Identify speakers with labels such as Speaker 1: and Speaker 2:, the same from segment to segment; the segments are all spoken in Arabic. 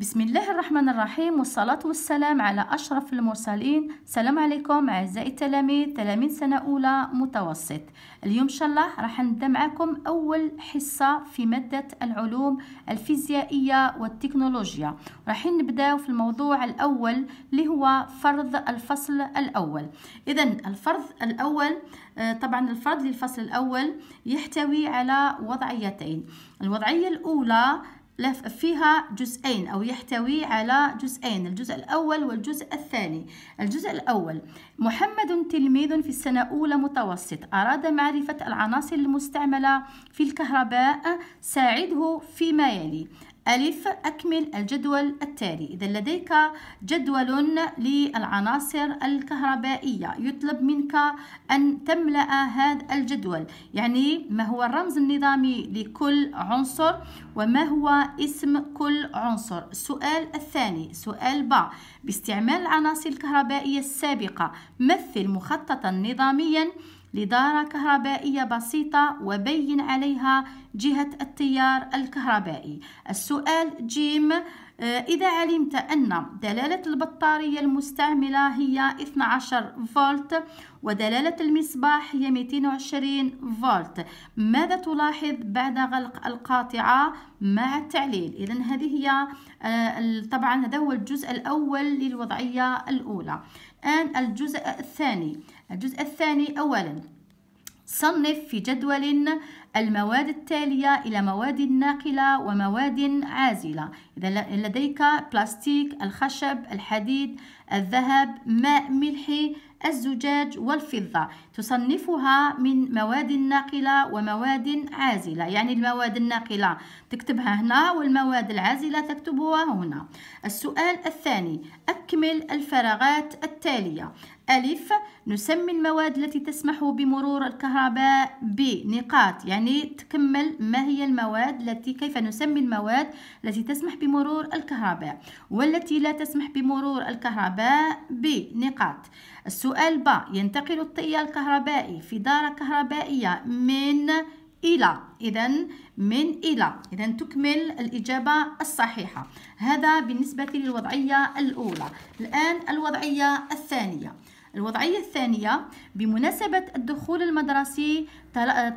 Speaker 1: بسم الله الرحمن الرحيم والصلاة والسلام على أشرف المرسلين. السلام عليكم أعزائي التلاميذ تلاميذ سنة أولى متوسط. اليوم إن شاء الله راح نبدأ معكم أول حصة في مادة العلوم الفيزيائية والتكنولوجيا. راح نبدأ في الموضوع الأول اللي هو فرض الفصل الأول. إذا الفرض الأول آه، طبعا الفرض للفصل الأول يحتوي على وضعيتين. الوضعية الأولى فيها جزئين أو يحتوي على جزئين الجزء الأول والجزء الثاني. الجزء الأول محمد تلميذ في السنة أولى متوسط. أراد معرفة العناصر المستعملة في الكهرباء ساعده فيما يلي. ألف أكمل الجدول التالي. إذا لديك جدول للعناصر الكهربائية يطلب منك أن تملأ هذا الجدول. يعني ما هو الرمز النظامي لكل عنصر وما هو اسم كل عنصر؟ السؤال الثاني سؤال با باستعمال العناصر الكهربائية السابقة مثل مخططا نظاميا لدارة كهربائية بسيطة وبين عليها جهة التيار الكهربائي. السؤال جيم آه، إذا علمت أن دلالة البطارية المستعملة هي 12 فولت ودلالة المصباح هي 220 فولت ماذا تلاحظ بعد غلق القاطعة مع التعليل؟ إذا هذه هي آه، طبعا هذا هو الجزء الأول للوضعية الأولى. الآن الجزء الثاني. الجزء الثاني أولا صنف في جدول المواد التالية إلى مواد ناقلة ومواد عازلة. إذا لديك بلاستيك الخشب الحديد الذهب ماء ملحي الزجاج والفضة. تصنفها من مواد ناقلة ومواد عازلة. يعني المواد الناقلة تكتبها هنا والمواد العازلة تكتبها هنا. السؤال الثاني أكمل الفراغات التالية. ألف نسمي المواد التي تسمح بمرور الكهرباء بنقاط. يعني تكمل ما هي المواد التي كيف نسمي المواد التي تسمح بمرور الكهرباء؟ والتي لا تسمح بمرور الكهرباء بنقاط. السؤال ب ينتقل التيار الكهربائي في دارة كهربائية من إلى. إذا من إلى. إذا تكمل الإجابة الصحيحة. هذا بالنسبة للوضعية الأولى. الآن الوضعية الثانية. الوضعية الثانية بمناسبة الدخول المدرسي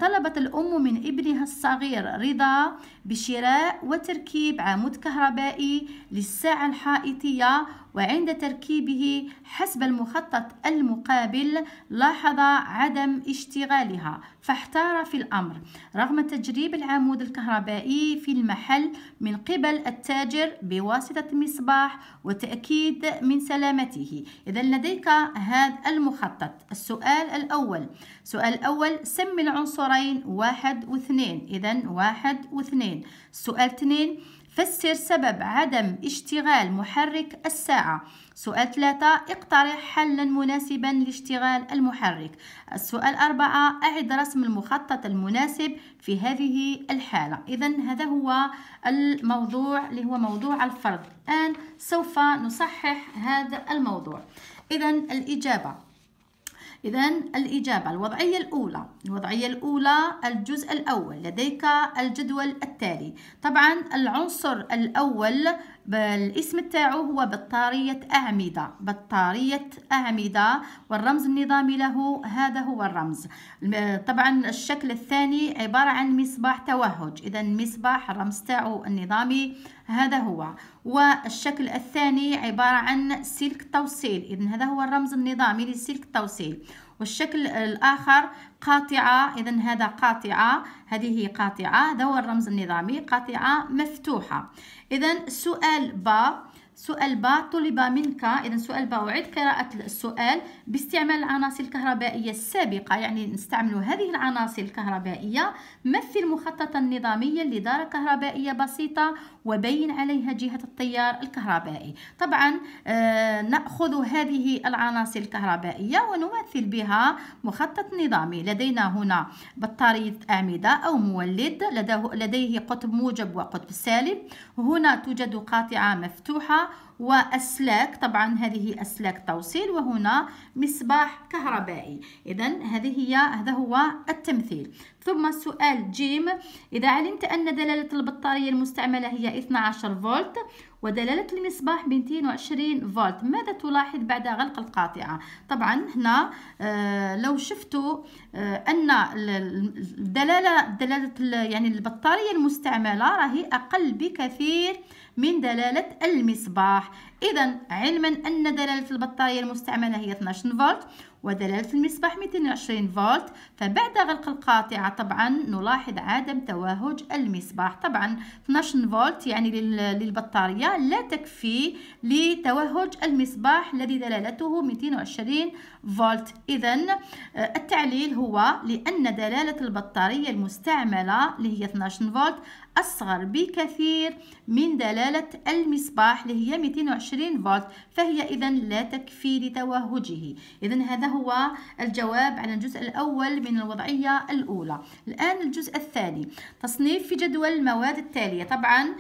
Speaker 1: طلبت الأم من ابنها الصغير رضا بشراء وتركيب عمود كهربائي للساعة الحائطية وعند تركيبه حسب المخطط المقابل لاحظ عدم اشتغالها فاحتار في الأمر. رغم تجريب العمود الكهربائي في المحل من قبل التاجر بواسطة مصباح وتأكيد من سلامته. إذا لديك هذا المخطط. السؤال الأول. سؤال الأول سم العنصرين واحد واثنين. إذا واحد واثنين. سؤال اثنين فسر سبب عدم اشتغال محرك الساعة. سؤال ثلاثة اقترح حلا مناسبا لاشتغال المحرك. السؤال أربعة أعد رسم المخطط المناسب في هذه الحالة. إذا هذا هو الموضوع اللي هو موضوع الفرض. الآن سوف نصحح هذا الموضوع. إذا الإجابة. إذا الإجابة الوضعية الأولى الوضعية الأولى الجزء الأول لديك الجدول التالي. طبعا العنصر الأول الاسم تاعو هو بطارية أعمدة. بطارية أعمدة والرمز النظامي له هذا هو الرمز. طبعا الشكل الثاني عبارة عن مصباح توهج. إذا المصباح الرمز تاعو النظامي هذا هو. والشكل الثاني عبارة عن سلك توصيل. إذا هذا هو الرمز النظامي لسلك التوصيل والشكل الآخر قاطعة. إذا هذا قاطعة. هذه قاطعة. هذا هو الرمز النظامي. قاطعة مفتوحة. إذا السؤال با سؤال با طلب منك. إذا سؤال با أعيد قراءة السؤال باستعمال العناصر الكهربائية السابقة. يعني نستعمل هذه العناصر الكهربائية. مثل مخططا نظاميا لدارة كهربائية بسيطة وبين عليها جهة التيار الكهربائي. طبعا آه نأخذ هذه العناصر الكهربائية ونمثل بها مخطط نظامي. لدينا هنا بطارية أعمدة أو مولد. لديه قطب موجب وقطب سالب. هنا توجد قاطعة وأسلاك. طبعا هذه أسلاك توصيل وهنا مصباح كهربائي. إذا هذه هي هذا هو التمثيل. ثم سؤال جيم. إذا علمت أن دلالة البطارية المستعملة هي 12 فولت ودلالة المصباح 220 فولت. ماذا تلاحظ بعد غلق القاطعة؟ طبعا هنا آه لو شفتوا آه أن الدلالة دلالة يعني البطارية المستعملة راهي أقل بكثير من دلالة المصباح. إذا علما أن دلالة البطارية المستعملة هي 12 فولت ودلالة المصباح 220 فولت. فبعد غلق القاطعة طبعا نلاحظ عدم توهج المصباح. طبعا 12 فولت يعني للبطارية لا تكفي لتوهج المصباح الذي دلالته 220 فولت. إذا آه، التعليل هو لأن دلالة البطارية المستعملة اللي هي 12 فولت أصغر بكثير من دلالة المصباح اللي هي 220 فولت فهي إذا لا تكفي لتوهجه. إذا هذا هو الجواب على الجزء الأول من الوضعية الأولى. الآن الجزء الثاني. تصنيف في جدول المواد التالية. طبعا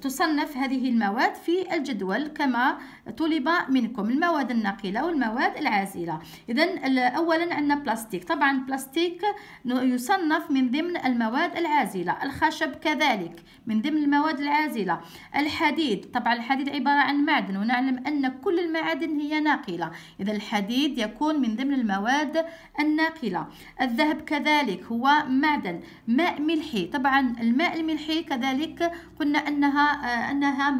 Speaker 1: تصنف هذه المواد في الجدول كما طلب منكم. المواد الناقلة والمواد العازلة إذا أولا عندنا بلاستيك. طبعا بلاستيك يصنف من ضمن المواد العازلة. الخشب كذلك من ضمن المواد العازلة. الحديد. طبعا الحديد عبارة عن معدن ونعلم أن كل المعادن هي ناقلة. إذا الحديد يكون من ضمن المواد الناقلة. الذهب كذلك هو معدن. ماء ملحي. طبعا الماء الملحي كذلك قلنا أنها أنها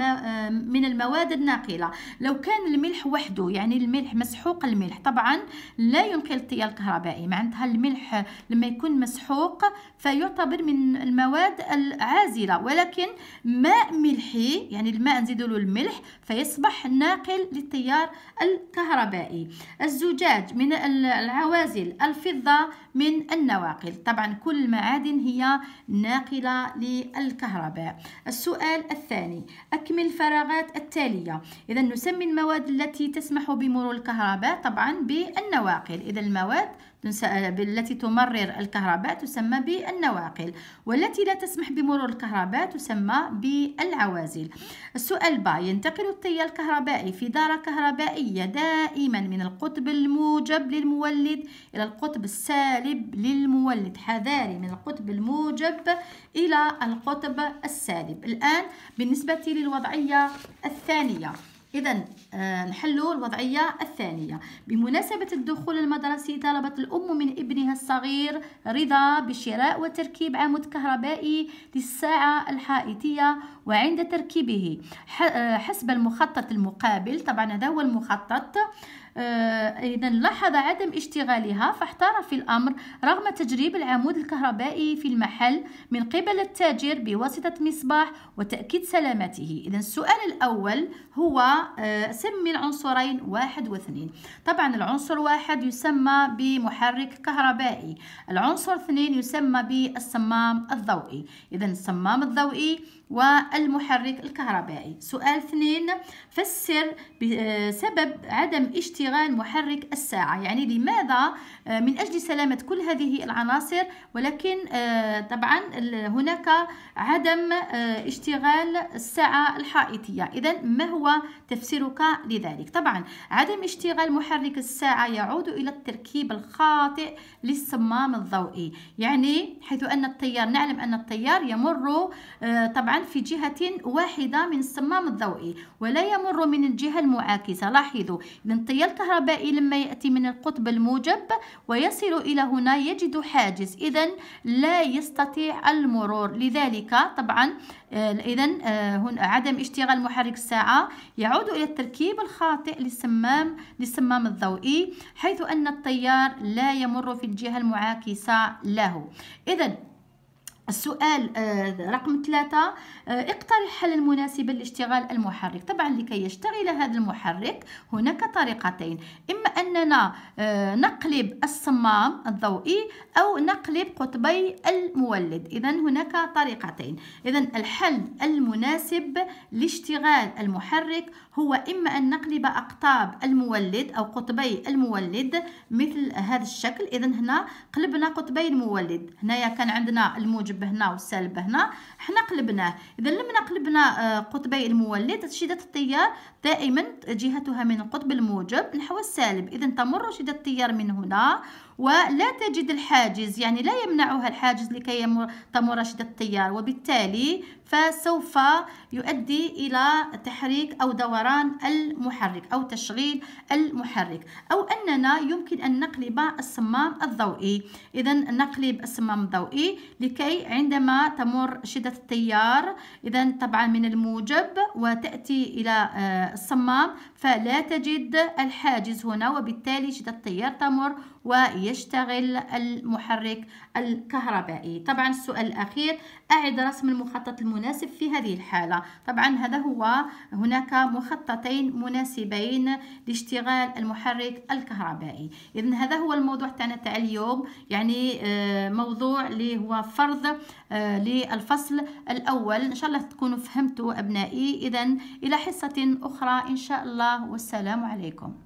Speaker 1: من المواد الناقلة. لو كان الملح وحده يعني الملح مسحوق الملح طبعا لا ينقل التيار الكهربائي معناتها الملح لما يكون مسحوق فيعتبر من المواد العازلة ولكن ماء ملحي يعني الماء نزيد له الملح فيصبح ناقل للتيار الكهربائي. الزجاج من العوازل الفضة من النواقل. طبعا كل المعادن هي ناقلة للكهرباء. السؤال الثاني أكمل الفراغات التالية. إذا نسمي المواد التي تسمح بمرور الكهرباء. طبعا بالنواقل. إذا المواد التي تمرر الكهرباء تسمى بالنواقل والتي لا تسمح بمرور الكهرباء تسمى بالعوازل. السؤال با ينتقل التيار الكهربائي في دارة كهربائية دائما من القطب الموجب للمولد إلى القطب السالب للمولد. حذاري من القطب الموجب إلى القطب السالب. الآن بالنسبة للوضعية الثانية. إذا آه، نحل الوضعية الثانية. بمناسبة الدخول المدرسي طلبت الأم من ابنها الصغير رضا بشراء وتركيب عمود كهربائي للساعة الحائطية وعند تركيبه. آه، حسب المخطط المقابل طبعا هذا هو المخطط إذا لاحظ عدم اشتغالها فاحتار في الأمر رغم تجريب العمود الكهربائي في المحل من قبل التاجر بواسطة مصباح وتأكيد سلامته. إذا السؤال الأول هو آه، سمي العنصرين واحد واثنين. طبعا العنصر واحد يسمى بمحرك كهربائي العنصر اثنين يسمى بالصمام الضوئي. إذا الصمام الضوئي والمحرك الكهربائي. سؤال اثنين فسر بسبب عدم اشتغال محرك الساعة. يعني لماذا آه، من أجل سلامة كل هذه العناصر ولكن آه، طبعا هناك عدم آه، اشتغال الساعة الحائطية. إذا ما هو تفسيرك لذلك؟ طبعا عدم اشتغال محرك الساعة يعود إلى التركيب الخاطئ للصمام الضوئي. يعني حيث أن التيار نعلم أن التيار يمر طبعا في جهة واحدة من الصمام الضوئي ولا يمر من الجهة المعاكسة. لاحظوا التيار الكهربائي لما يأتي من القطب الموجب ويصل إلى هنا يجد حاجز. إذا لا يستطيع المرور. لذلك طبعا آه، إذا آه، عدم اشتغال محرك الساعة يعود إلى التركيب الخاطئ للصمام للصمام الضوئي حيث أن التيار لا يمر في الجهة المعاكسة له. إذا السؤال آه، رقم ثلاثة آه، اقترح حل مناسبا لاشتغال المحرك. طبعا لكي يشتغل هذا المحرك هناك طريقتين. إما أننا آه، نقلب الصمام الضوئي أو نقلب قطبي المولد. إذا هناك طريقتين. إذا الحل المناسب لاشتغال المحرك هو إما أن نقلب أقطاب المولد أو قطبي المولد مثل هذا الشكل. إذا هنا قلبنا قطبي المولد. هنا كان عندنا الموجب الموجب هنا والسالب هنا حنا قلبناه. اذا لما قلبنا قطبي المولد شدة التيار دائما جهتها من القطب الموجب نحو السالب. اذا تمر شدة التيار من هنا ولا تجد الحاجز يعني لا يمنعها الحاجز لكي تمر شدة التيار. وبالتالي فسوف يؤدي إلى تحريك أو دوران المحرك أو تشغيل المحرك. أو أننا يمكن أن نقلب الصمام الضوئي. إذا نقلب الصمام الضوئي لكي عندما تمر شدة التيار إذا طبعا من الموجب وتأتي إلى آه، الصمام فلا تجد الحاجز هنا. وبالتالي شدة التيار تمر ويشتغل المحرك الكهربائي. طبعا السؤال الأخير أعد رسم المخطط المناسب في هذه الحالة؟ طبعا هذا هو هناك مخططين مناسبين لاشتغال المحرك الكهربائي. إذن هذا هو الموضوع تاعنا تاع اليوم. يعني آه، موضوع اللي هو فرض آه، للفصل الأول. إن شاء الله تكونوا فهمتوا أبنائي. إذا إلى حصة أخرى إن شاء الله. والسلام عليكم.